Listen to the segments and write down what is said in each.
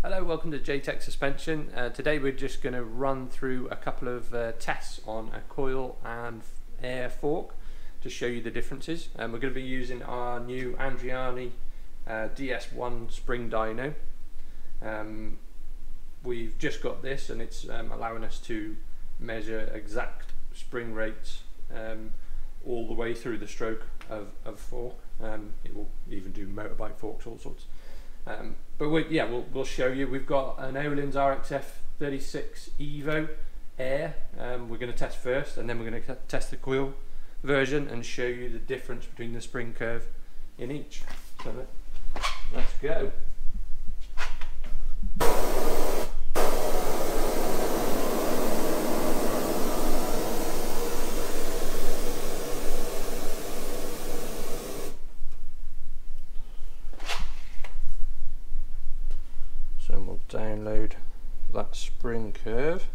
Hello, welcome to J-Tech Suspension. Uh, today we're just going to run through a couple of uh, tests on a coil and air fork to show you the differences. Um, we're going to be using our new Andreani uh, DS1 spring dyno. Um, we've just got this and it's um, allowing us to measure exact spring rates um, all the way through the stroke of, of fork. Um, it will even do motorbike forks, all sorts. Um, but we, yeah, we'll, we'll show you. We've got an Öhlins RXF 36 Evo Air. Um, we're going to test first, and then we're going to test the coil version and show you the difference between the spring curve in each. So let's go. So we'll download that spring curve.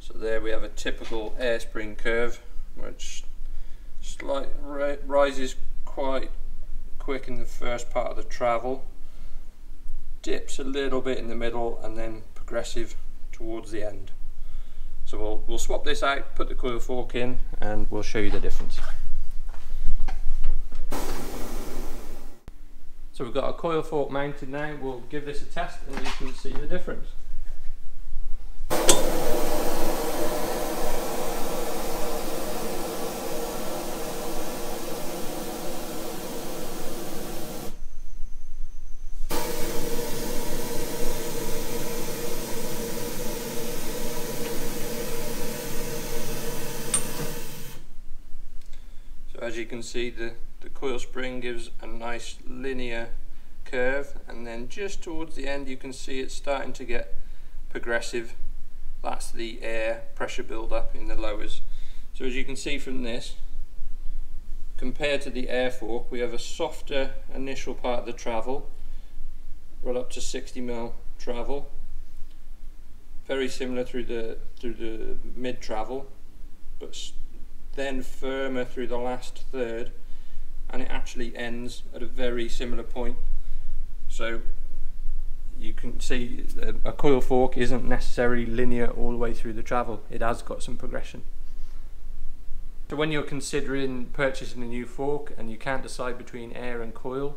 So there we have a typical air spring curve which slight rises quite quick in the first part of the travel dips a little bit in the middle and then progressive towards the end so we'll, we'll swap this out put the coil fork in and we'll show you the difference So we've got a coil fork mounted now, we'll give this a test and you can see the difference. So as you can see the the coil spring gives a nice linear curve and then just towards the end you can see it's starting to get progressive. That's the air pressure build up in the lowers. So as you can see from this compared to the air fork we have a softer initial part of the travel right up to 60 mil travel. Very similar through the through the mid travel but then firmer through the last third and it actually ends at a very similar point. So you can see a coil fork isn't necessarily linear all the way through the travel. It has got some progression. So when you're considering purchasing a new fork and you can't decide between air and coil,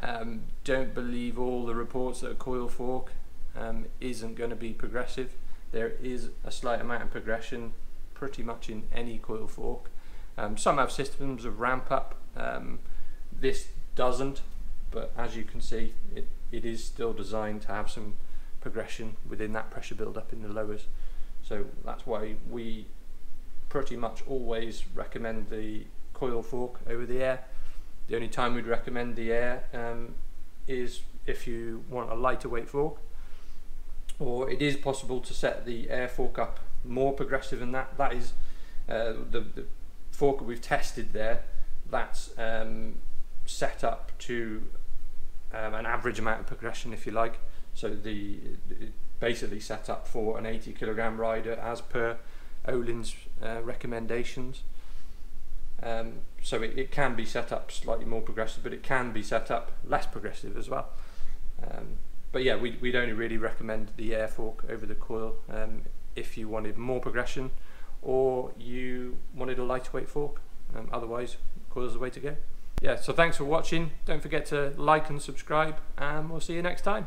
um, don't believe all the reports that a coil fork um, isn't going to be progressive. There is a slight amount of progression pretty much in any coil fork. Um, some have systems of ramp up um, this doesn't, but as you can see, it, it is still designed to have some progression within that pressure build up in the lowers. So that's why we pretty much always recommend the coil fork over the air. The only time we'd recommend the air um, is if you want a lighter weight fork or it is possible to set the air fork up more progressive than that. That is uh, the, the fork we've tested there that's um, set up to um, an average amount of progression, if you like. So the basically set up for an 80 kilogram rider as per Öhlins uh, recommendations. Um, so it, it, can be set up slightly more progressive, but it can be set up less progressive as well. Um, but yeah, we, we'd only really recommend the air fork over the coil um, if you wanted more progression or you wanted a lightweight fork. Um, otherwise, coil's the way to go. Yeah, so thanks for watching. Don't forget to like and subscribe, and we'll see you next time.